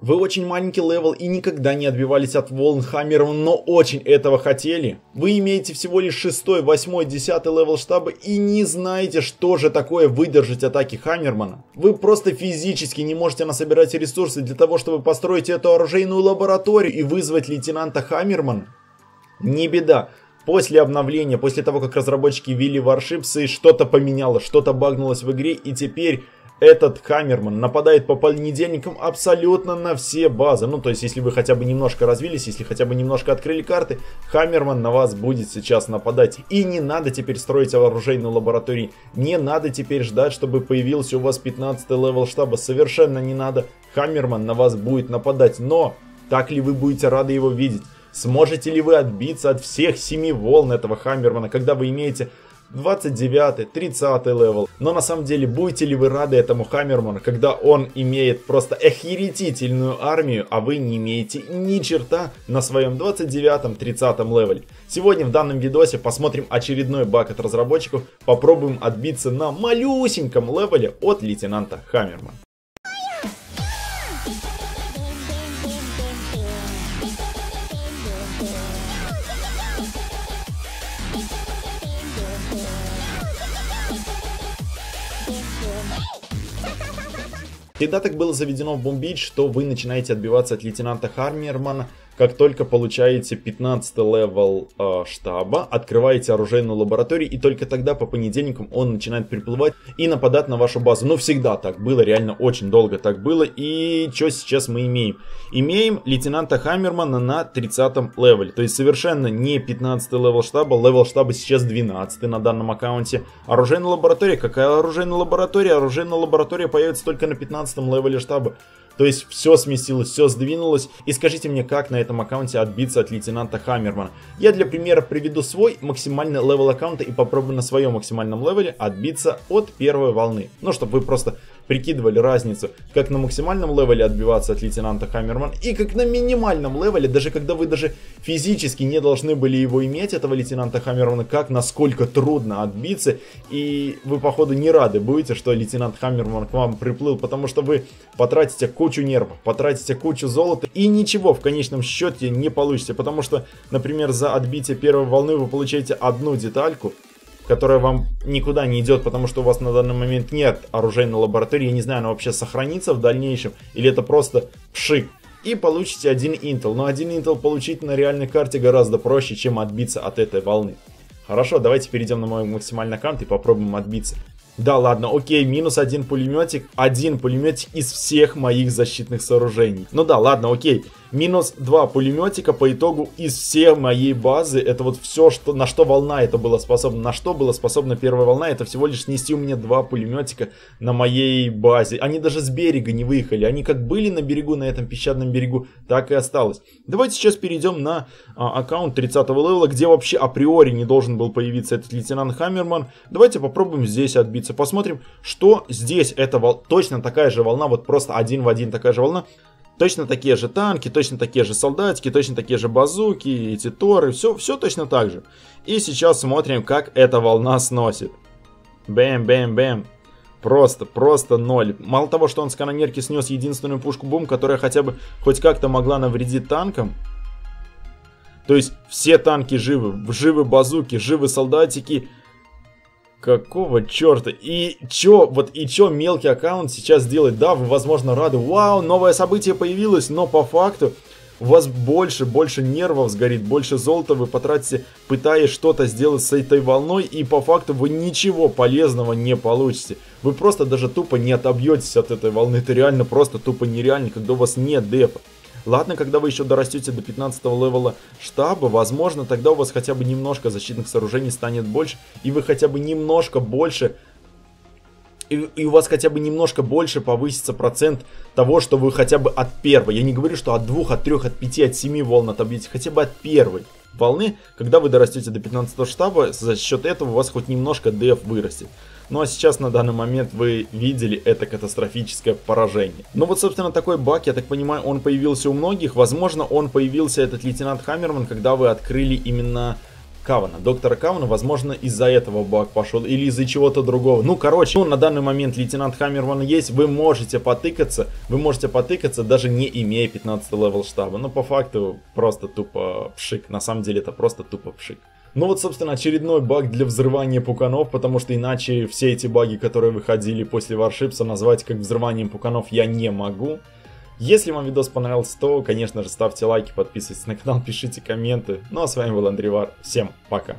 Вы очень маленький левел и никогда не отбивались от волн Хаммером, но очень этого хотели. Вы имеете всего лишь 6, 8, 10 левел штаба и не знаете, что же такое выдержать атаки Хаммермана. Вы просто физически не можете насобирать ресурсы для того, чтобы построить эту оружейную лабораторию и вызвать лейтенанта Хаммермана. Не беда. После обновления, после того, как разработчики ввели варшипсы, что-то поменялось, что-то багнулось в игре, и теперь этот Хаммерман нападает по понедельникам абсолютно на все базы. Ну, то есть, если вы хотя бы немножко развились, если хотя бы немножко открыли карты, Хаммерман на вас будет сейчас нападать. И не надо теперь строить оружейную лабораторию. Не надо теперь ждать, чтобы появился у вас 15 левел штаба. Совершенно не надо. Хаммерман на вас будет нападать. Но, так ли вы будете рады его видеть? Сможете ли вы отбиться от всех семи волн этого Хаммермана, когда вы имеете 29, 30 левел. Но на самом деле, будете ли вы рады этому Хаммерману, когда он имеет просто охерительную армию, а вы не имеете ни черта на своем 29-30 левеле? Сегодня в данном видосе посмотрим очередной баг от разработчиков, попробуем отбиться на малюсеньком левеле от лейтенанта Хаммермана. Всегда так было заведено в Boom Beach, что вы начинаете отбиваться от лейтенанта Хаммермана как только получаете 15 левел э, штаба, открываете оружейную лабораторию, и только тогда по понедельникам он начинает приплывать и нападать на вашу базу. Ну, всегда так было, реально очень долго так было. И что сейчас мы имеем? Имеем лейтенанта Хаммермана на 30 левеле. То есть совершенно не 15 левел штаба, левел штаба сейчас 12 на данном аккаунте. Оружейная лаборатория, какая оружейная лаборатория? Оружейная лаборатория появится только на 15 левеле штаба. То есть все сместилось, все сдвинулось. И скажите мне, как на этом аккаунте отбиться от лейтенанта Хаммермана. Я для примера приведу свой максимальный левел аккаунта и попробую на своем максимальном левеле отбиться от первой волны. Ну, чтобы вы просто прикидывали разницу, как на максимальном левеле отбиваться от лейтенанта Хаммерман и как на минимальном левеле, даже когда вы даже физически не должны были его иметь, этого лейтенанта Хаммермана, как насколько трудно отбиться, и вы походу не рады будете, что лейтенант Хаммерман к вам приплыл, потому что вы потратите кучу нервов, потратите кучу золота и ничего в конечном счете не получите, потому что, например, за отбитие первой волны вы получаете одну детальку, которая вам никуда не идет, потому что у вас на данный момент нет оружейной лаборатории. Я не знаю, она вообще сохранится в дальнейшем, или это просто пшик. И получите один Intel. Но один Intel получить на реальной карте гораздо проще, чем отбиться от этой волны. Хорошо, давайте перейдем на мой максимальный аккаунт и попробуем отбиться. Да, ладно, окей, минус один пулеметик, один пулеметик из всех моих защитных сооружений. Ну да, ладно, окей, минус два пулеметика по итогу из всей моей базы. Это вот все, что, на что волна это была способна. На что была способна первая волна, это всего лишь снести у меня два пулеметика на моей базе. Они даже с берега не выехали. Они как были на берегу, на этом песчаном берегу, так и осталось. Давайте сейчас перейдем на а, аккаунт 30 левела, где вообще априори не должен был появиться этот лейтенант Хаммерман. Давайте попробуем здесь отбиться. Посмотрим, что здесь это вол... точно такая же волна, вот просто один в один такая же волна. Точно такие же танки, точно такие же солдатики, точно такие же базуки, эти торы, все, все точно так же. И сейчас смотрим, как эта волна сносит. Бэм, бэм, бэм. Просто, просто ноль. Мало того, что он с канонерки снес единственную пушку бум, которая хотя бы хоть как-то могла навредить танкам. То есть все танки живы, живы базуки, живы солдатики, Какого черта? И чё, вот и чё мелкий аккаунт сейчас делает? Да, вы, возможно, рады. Вау, новое событие появилось, но по факту у вас больше, больше нервов сгорит, больше золота вы потратите, пытаясь что-то сделать с этой волной, и по факту вы ничего полезного не получите. Вы просто даже тупо не отобьетесь от этой волны. Это реально просто тупо нереально, когда у вас нет дефа. Ладно, когда вы еще дорастете до 15 левела штаба, возможно, тогда у вас хотя бы немножко защитных сооружений станет больше, и вы хотя бы немножко больше и, и у вас хотя бы немножко больше повысится процент того, что вы хотя бы от первой. Я не говорю, что от двух, от трех, от пяти, от семи волн отобьете, хотя бы от первой волны, когда вы дорастете до 15 штаба, за счет этого у вас хоть немножко деф вырастет. Ну а сейчас на данный момент вы видели это катастрофическое поражение. Ну вот собственно такой баг, я так понимаю, он появился у многих. Возможно он появился, этот лейтенант Хаммерман, когда вы открыли именно Кавана. Доктора Кавана, возможно, из-за этого баг пошел или из-за чего-то другого. Ну, короче, ну, на данный момент лейтенант Хаммерман есть, вы можете потыкаться, вы можете потыкаться, даже не имея 15 левел штаба. Но по факту просто тупо пшик. На самом деле это просто тупо пшик. Ну вот, собственно, очередной баг для взрывания пуканов, потому что иначе все эти баги, которые выходили после варшипса, назвать как взрыванием пуканов я не могу. Если вам видос понравился, то, конечно же, ставьте лайки, подписывайтесь на канал, пишите комменты. Ну а с вами был Андрей Вар. Всем пока.